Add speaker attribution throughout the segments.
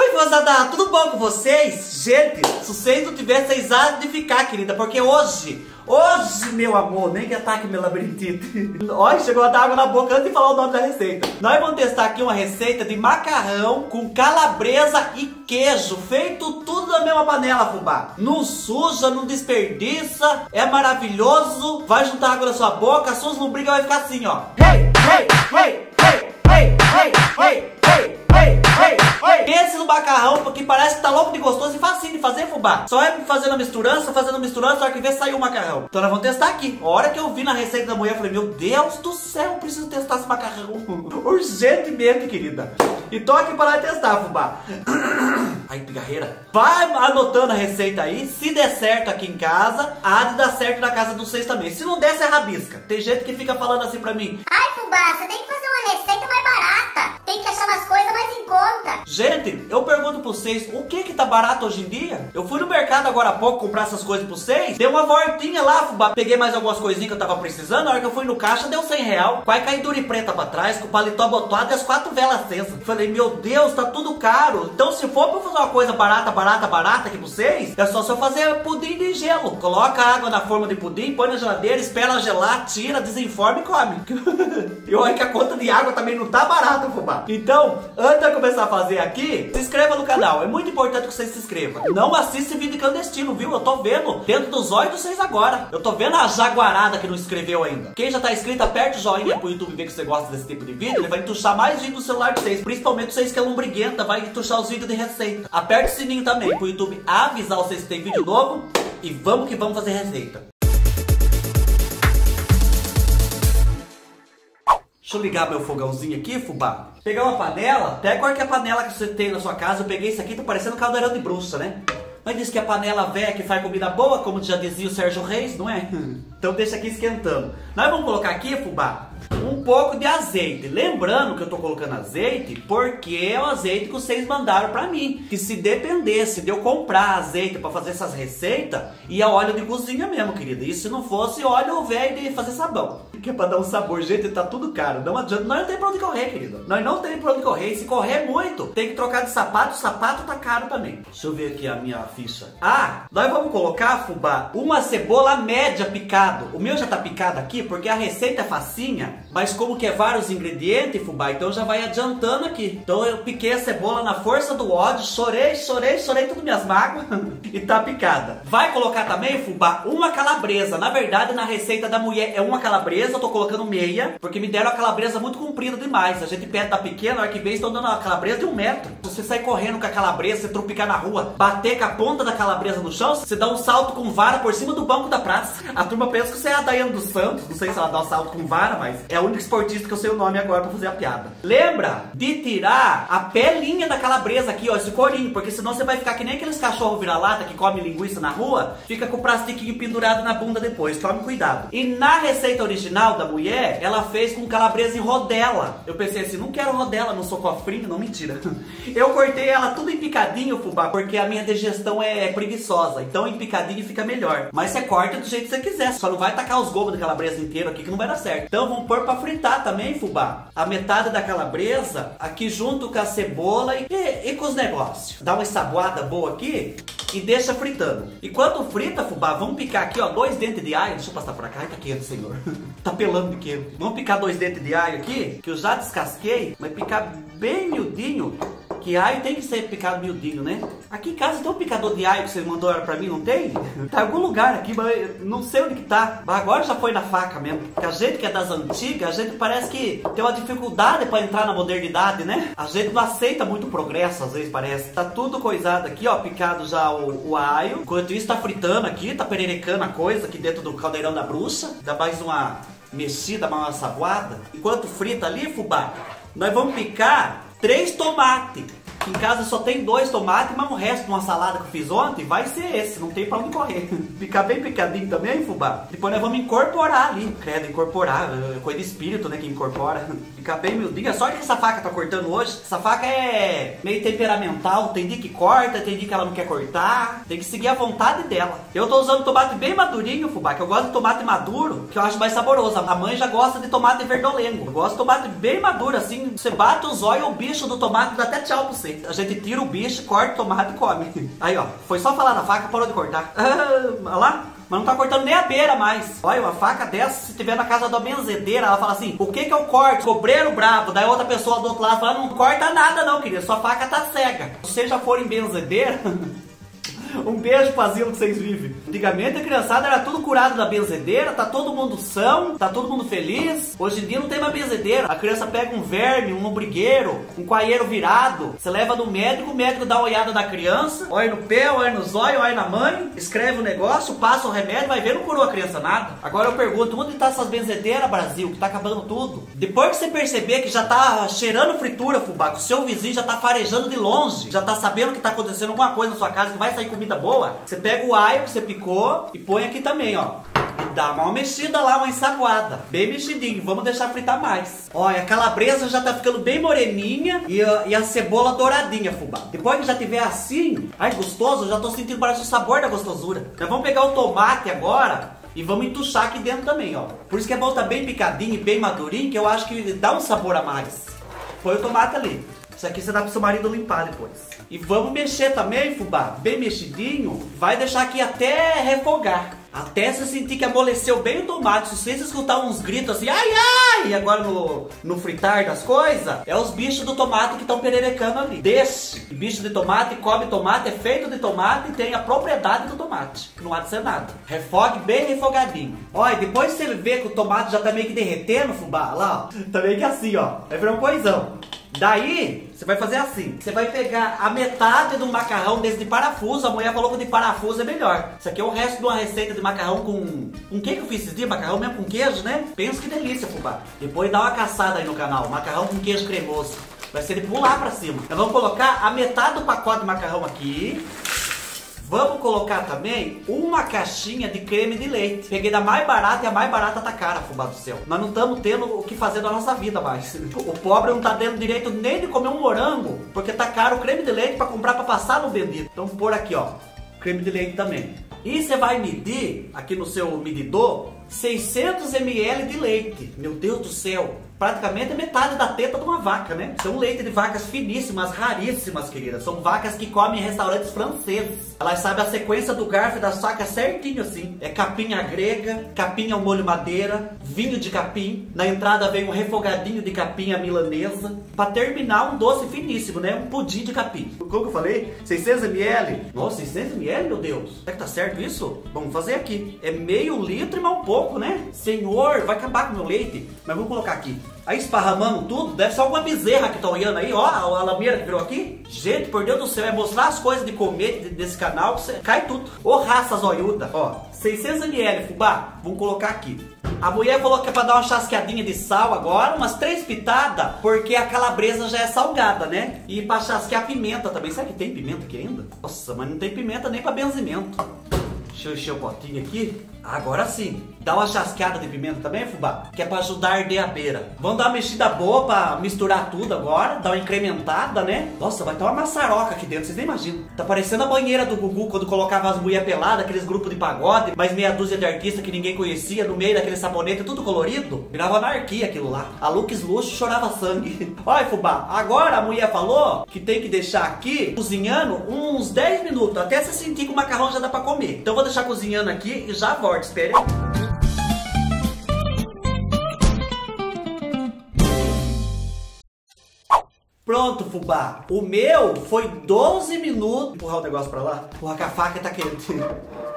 Speaker 1: Oi, moçada, tudo bom com vocês? Gente, se vocês não tivessem, vocês há de ficar, querida, porque hoje, hoje, meu amor, nem que ataque meu labirintite. Olha, chegou a dar água na boca antes de falar o nome da receita. Nós vamos testar aqui uma receita de macarrão com calabresa e queijo, feito tudo na mesma panela, fubá. Não suja, não desperdiça, é maravilhoso, vai juntar água na sua boca, suas lombrigas vai ficar assim, ó. Hey, hey, hey, hey, hey, hey, hey, hey, hey. Pense no macarrão, porque parece que tá louco de gostoso e facinho de fazer, fubá. Só é fazendo misturança, fazendo misturança, hora que vê saiu o macarrão. Então nós vamos testar aqui. A hora que eu vi na receita da mulher, eu falei, meu Deus do céu, preciso testar esse macarrão. Urgentemente, querida. E tô aqui para testar, fubá. Ai, pigarreira. Vai anotando a receita aí. Se der certo aqui em casa, há de dar certo na casa dos seis também. Se não der, você rabisca. Tem gente que fica falando assim pra mim.
Speaker 2: Ai, fubá, você tem que
Speaker 1: Gente, eu pergunto pra vocês, o que que tá barato hoje em dia? Eu fui no mercado agora há pouco comprar essas coisas pra vocês. Deu uma voltinha lá, fubá. Peguei mais algumas coisinhas que eu tava precisando. Na hora que eu fui no caixa, deu 100 real. Cair dura e preta pra trás, com o paletó botado e as quatro velas acesas. Falei, meu Deus, tá tudo caro. Então se for pra fazer uma coisa barata, barata, barata aqui pra vocês, é só eu fazer pudim de gelo. Coloca água na forma de pudim, põe na geladeira, espera ela gelar, tira, desenforma e come. e olha que a conta de água também não tá barata, fubá. Então, antes de começar a fazer aqui, se inscreva no canal. É muito importante que você se inscreva. Não assista esse vídeo clandestino, viu? Eu tô vendo dentro dos olhos de vocês agora. Eu tô vendo a jaguarada que não inscreveu ainda. Quem já tá inscrito, aperte o joinha pro YouTube ver que você gosta desse tipo de vídeo. Ele vai entuchar mais vídeo no celular de vocês. Principalmente vocês que é lombriguenta, vai entuchar os vídeos de receita. Aperte o sininho também pro YouTube avisar vocês que tem vídeo novo. E vamos que vamos fazer receita. Deixa eu ligar meu fogãozinho aqui, fubá. Pegar uma panela, até qualquer panela que você tem na sua casa. Eu peguei isso aqui, tá parecendo caldeirão de bruxa, né? Mas diz que a panela velha que faz comida boa, como já dizia o Sérgio Reis, não é? Então deixa aqui esquentando. Nós vamos colocar aqui, fubá, um pouco de azeite. Lembrando que eu tô colocando azeite porque é o azeite que vocês mandaram pra mim. Que se dependesse de eu comprar azeite pra fazer essas receitas, ia óleo de cozinha mesmo, querida. E se não fosse óleo velho de fazer sabão. Que é pra dar um sabor. Gente, tá tudo caro. Não adianta. Nós não tem pra onde correr, querida. Nós não tem pra onde correr. E se correr muito, tem que trocar de sapato. O sapato tá caro também. Deixa eu ver aqui a minha ficha. Ah, nós vamos colocar, fubá, uma cebola média picada. O meu já tá picado aqui porque a receita é facinha, man mas como que é vários ingredientes, fubá, então já vai adiantando aqui. Então eu piquei a cebola na força do ódio, chorei, chorei, chorei tudo minhas mágoas e tá picada. Vai colocar também, fubá, uma calabresa. Na verdade, na receita da mulher é uma calabresa, eu tô colocando meia, porque me deram a calabresa muito comprida demais. A gente pede da pequena, na hora que vem estão dando uma calabresa de um metro. Se você sair correndo com a calabresa, você tropicar na rua, bater com a ponta da calabresa no chão, você dá um salto com vara por cima do banco da praça. A turma pensa que você é a Daiane dos Santos, não sei se ela dá um salto com vara, mas é a única esportista que eu sei o nome agora pra fazer a piada. Lembra de tirar a pelinha da calabresa aqui, ó, esse corinho, porque senão você vai ficar que nem aqueles cachorros vira-lata que come linguiça na rua, fica com o plastiquinho pendurado na bunda depois. Tome cuidado. E na receita original da mulher, ela fez com calabresa em rodela. Eu pensei assim, não quero rodela, não sou cofrinho, não mentira. Eu cortei ela tudo em picadinho, fubá, porque a minha digestão é preguiçosa. Então em picadinho fica melhor. Mas você corta do jeito que você quiser, só não vai tacar os gomos de calabresa inteiro aqui que não vai dar certo. Então vamos pôr pra fritar também, fubá. A metade da calabresa aqui junto com a cebola e, e, e com os negócios. Dá uma ensaboada boa aqui e deixa fritando. Enquanto frita, fubá, vamos picar aqui, ó, dois dentes de alho. Deixa eu passar pra cá. Ai, tá quente, senhor. tá pelando pequeno. Vamos picar dois dentes de alho aqui, que eu já descasquei, mas picar bem miudinho. Que alho tem que ser picado miudinho, né? Aqui em casa tem um picador de alho que você mandou pra mim, não tem? Tá em algum lugar aqui, mas não sei onde que tá. Mas agora já foi na faca mesmo. Porque a gente que é das antigas, a gente parece que tem uma dificuldade pra entrar na modernidade, né? A gente não aceita muito progresso, às vezes parece. Tá tudo coisado aqui, ó, picado já o, o. Enquanto isso tá fritando aqui, tá pererecando a coisa aqui dentro do caldeirão da bruxa. Dá mais uma mexida, uma saboada. Enquanto frita ali, fubá, nós vamos picar três tomates. Em casa só tem dois tomates, mas o resto de uma salada que eu fiz ontem vai ser esse, não tem pra onde correr. Ficar bem picadinho também, fubá. Depois nós vamos incorporar ali. Credo, incorporar, é coisa de espírito, né, que incorpora. Ficar bem miudinho. Só que essa faca tá cortando hoje, essa faca é meio temperamental. Tem dia que corta, tem dia que ela não quer cortar. Tem que seguir a vontade dela. Eu tô usando tomate bem madurinho, fubá, que eu gosto de tomate maduro, que eu acho mais saboroso. A mãe já gosta de tomate verdolengo. Eu gosto de tomate bem maduro, assim. Você bate os olhos, o bicho do tomate dá até tchau pra você. Gente, a gente tira o bicho, corta o tomate e come. Aí, ó, foi só falar na faca, parou de cortar. Ah, olha lá. Mas não tá cortando nem a beira mais. Olha, uma faca dessa, se tiver na casa da benzedeira, ela fala assim: o que que eu corto? Cobreiro brabo. Daí outra pessoa do outro lado fala: não corta nada, não, querido. Sua faca tá cega. Se você já for em benzedeira. Um beijo pro asilo que vocês vivem. Antigamente a criançada era tudo curado da benzedeira, tá todo mundo são, tá todo mundo feliz. Hoje em dia não tem mais benzedeira. A criança pega um verme, um brigueiro, um coalheiro virado, você leva no médico, o médico dá uma olhada na criança, olha no pé, olha nos olhos, olha na mãe, escreve o negócio, passa o remédio, vai ver, não curou a criança nada. Agora eu pergunto, onde tá essas benzedeiras, Brasil, que tá acabando tudo? Depois que você perceber que já tá cheirando fritura, fubá, que o seu vizinho já tá farejando de longe, já tá sabendo que tá acontecendo alguma coisa na sua casa, que vai sair comida boa, você pega o alho que você picou e põe aqui também, ó. E dá uma mexida lá, uma ensaguada. Bem mexidinho. Vamos deixar fritar mais. Olha, a calabresa já tá ficando bem moreninha e a, e a cebola douradinha, fubá. Depois que já tiver assim, ai, gostoso, eu já tô sentindo parece o sabor da gostosura. Nós vamos pegar o tomate agora e vamos entuchar aqui dentro também, ó. Por isso que é bom tá bem picadinho e bem madurinho, que eu acho que dá um sabor a mais. Põe o tomate ali. Isso aqui você dá pro seu marido limpar depois. E vamos mexer também, fubá, bem mexidinho. Vai deixar aqui até refogar. Até você sentir que amoleceu bem o tomate. Se vocês escutar uns gritos assim, ai, ai, agora no, no fritar das coisas, é os bichos do tomate que estão pererecando ali. Deixe. Bicho de tomate, come tomate, é feito de tomate e tem a propriedade do tomate. Não há de ser nada. Refogue bem refogadinho. Olha, depois você vê que o tomate já tá meio que derretendo, fubá, lá, ó. Tá meio que assim, ó. Vai virar um coisão. Daí, você vai fazer assim. Você vai pegar a metade do macarrão desse de parafuso. A mulher falou que o de parafuso é melhor. Isso aqui é o resto de uma receita de macarrão com... Com que que eu fiz esse dia? Macarrão mesmo com queijo, né? Pensa que delícia, fubá. Depois dá uma caçada aí no canal. Macarrão com queijo cremoso. Vai ser de pular pra cima. Nós vamos colocar a metade do pacote de macarrão aqui. Vamos colocar também uma caixinha de creme de leite. Peguei da mais barata e a mais barata tá cara, fubá do céu. Nós não estamos tendo o que fazer da nossa vida mais. O pobre não tá dando direito nem de comer um morango, porque tá caro o creme de leite para comprar para passar no bendito. Então por aqui, ó, creme de leite também. E você vai medir aqui no seu medidor 600 ml de leite. Meu Deus do céu praticamente metade da teta de uma vaca, né? São leite de vacas finíssimas, raríssimas, queridas. São vacas que comem em restaurantes franceses. Elas sabem a sequência do garfo e da saca certinho assim. É capinha grega, capinha ao molho madeira, vinho de capim. Na entrada vem um refogadinho de capinha milanesa. Para terminar, um doce finíssimo, né? Um pudim de capim. Como que eu falei? 600 ml. Nossa, 600 ml, meu Deus. Será que tá certo isso? Vamos fazer aqui. É meio litro e mais um pouco, né? Senhor, vai acabar com o meu leite. Mas vamos colocar aqui. Aí esparramando tudo, deve ser alguma bezerra que tá olhando aí, ó, a lameira que virou aqui. Gente, por Deus do céu, é mostrar as coisas de comer desse canal que cai tudo. Ô raça zoiuda, ó, 600ml, fubá, vamos colocar aqui. A mulher falou que é pra dar uma chasqueadinha de sal agora, umas três pitadas, porque a calabresa já é salgada, né? E pra chasquear pimenta também. Será que tem pimenta aqui ainda? Nossa, mas não tem pimenta nem pra benzimento. Deixa eu encher o potinho aqui. Agora sim. Dá uma chasqueada de pimenta também, fubá? Que é pra ajudar a arder a beira. Vamos dar uma mexida boa pra misturar tudo agora. Dar uma incrementada, né? Nossa, vai ter uma maçaroca aqui dentro, vocês nem imaginam. Tá parecendo a banheira do Gugu quando colocava as mulheres peladas, aqueles grupos de pagode, mais meia dúzia de artistas que ninguém conhecia, no meio daquele sabonete, tudo colorido. Virava anarquia aquilo lá. A Lux Luxo chorava sangue. Olha, fubá, agora a mulher falou que tem que deixar aqui cozinhando uns 10 minutos, até você sentir que o macarrão já dá pra comer. Então vou deixar cozinhando aqui e já volto, espere aí. Pronto, fubá. O meu foi 12 minutos. Empurrar o negócio pra lá. Porra, que a faca tá quente.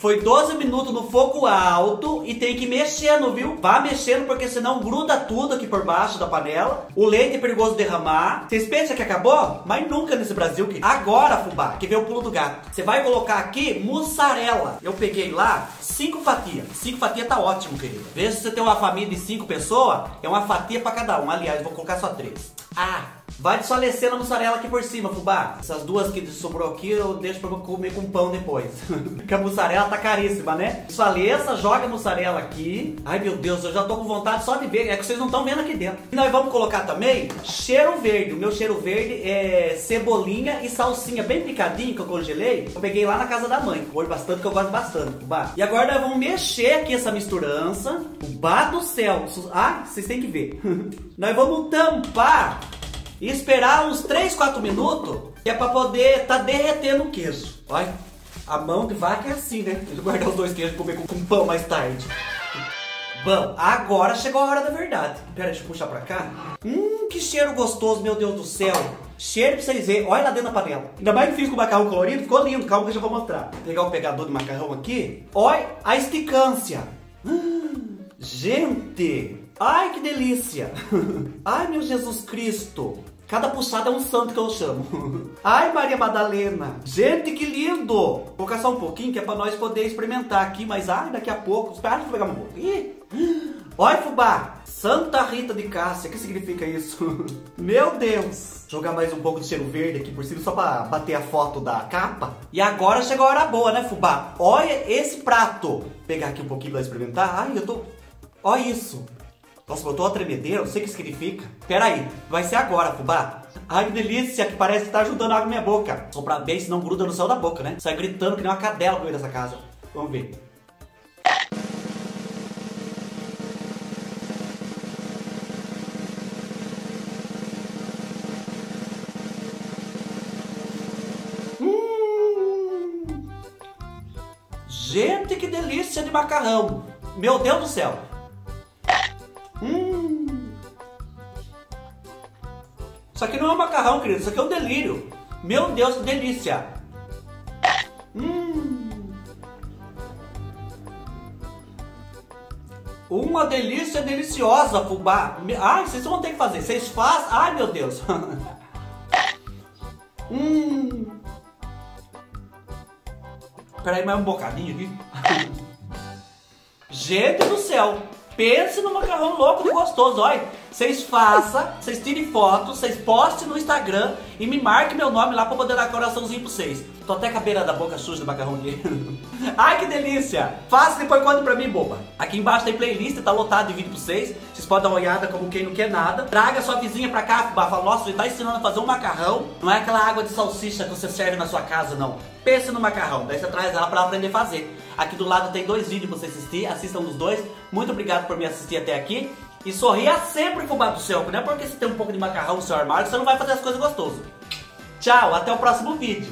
Speaker 1: Foi 12 minutos no fogo alto e tem que ir mexendo, viu? Vá mexendo porque senão gruda tudo aqui por baixo da panela. O leite é perigoso derramar. Vocês pensam que acabou? Mas nunca nesse Brasil. Que... Agora, fubá, que vem o pulo do gato. Você vai colocar aqui mussarela. Eu peguei lá cinco fatias. Cinco fatias tá ótimo, querido. Veja se você tem uma família de cinco pessoas, é uma fatia para cada um. Aliás, vou colocar só três. Ah, vai desfalecer a mussarela aqui por cima, fubá. Essas duas que sobrou aqui eu deixo pra comer com pão depois. Porque a mussarela tá caríssima, né? Desfaleça, joga a mussarela aqui. Ai, meu Deus, eu já tô com vontade só de ver. É que vocês não estão vendo aqui dentro. E nós vamos colocar também cheiro verde. O meu cheiro verde é cebolinha e salsinha bem picadinho que eu congelei. Eu peguei lá na casa da mãe. Foi bastante, que eu gosto bastante, fubá. E agora nós vamos mexer aqui essa misturança. Fubá do céu. Ah, vocês têm que ver. nós vamos tampar e esperar uns 3, 4 minutos, que é pra poder tá derretendo o queijo. Olha, a mão de vaca é assim, né? Eu guardar os dois queijos e comer com, com pão mais tarde. Bom, agora chegou a hora da verdade. Pera, deixa eu puxar pra cá. Hum, que cheiro gostoso, meu Deus do céu. Cheiro pra vocês verem. Olha lá dentro da panela. Ainda mais que fiz com macarrão colorido, ficou lindo. Calma que eu já vou mostrar. Vou pegar o pegador de macarrão aqui. Olha a esticância. Hum, gente, ai que delícia. Ai, meu Jesus Cristo. Cada puxada é um santo que eu chamo. Ai, Maria Madalena. Gente, que lindo. Vou colocar só um pouquinho, que é pra nós poder experimentar aqui. Mas, ai, daqui a pouco... Espera, deixa eu pegar um pouco. Ih. Olha, fubá. Santa Rita de Cássia. O que significa isso? Meu Deus. Jogar mais um pouco de cheiro verde aqui por cima, só pra bater a foto da capa. E agora chegou a hora boa, né, fubá? Olha esse prato. Vou pegar aqui um pouquinho pra experimentar. Ai, eu tô... Olha isso. Nossa, eu tô a tremedeira, não sei o que significa. Pera aí, vai ser agora, fubá. Ai, que delícia, que parece que tá ajudando a água na minha boca. Soprar bem, senão gruda no céu da boca, né? Sai gritando que nem uma cadela no meio dessa casa. Vamos ver. Hum. Gente, que delícia de macarrão. Meu Deus do céu. Hum. Isso aqui não é um macarrão, querido. Isso aqui é um delírio. Meu Deus, que delícia. Hum. Uma delícia deliciosa, fubá. Ai, vocês vão ter que fazer. Vocês fazem. Ai, meu Deus. hum. Peraí, mais um bocadinho aqui. Gente do céu. Pense no macarrão louco e gostoso, olha. Vocês façam, vocês tirem fotos, vocês postem no Instagram e me marquem meu nome lá pra poder dar coraçãozinho pra vocês. Tô até com a beira da boca suja do macarrão aqui. Ai, que delícia! Faça depois conta pra mim, boba. Aqui embaixo tem playlist, tá lotado de vídeo pra vocês. Vocês podem dar uma olhada como quem não quer nada. Traga sua vizinha pra cá. Fala, nossa, ele tá ensinando a fazer um macarrão. Não é aquela água de salsicha que você serve na sua casa, não. Pense no macarrão, daí você traz ela pra aprender a fazer. Aqui do lado tem dois vídeos pra você assistir, assistam os dois. Muito obrigado por me assistir até aqui. E sorria sempre, fubá do céu, não é porque você tem um pouco de macarrão no seu armário você não vai fazer as coisas gostosas. Tchau, até o próximo vídeo.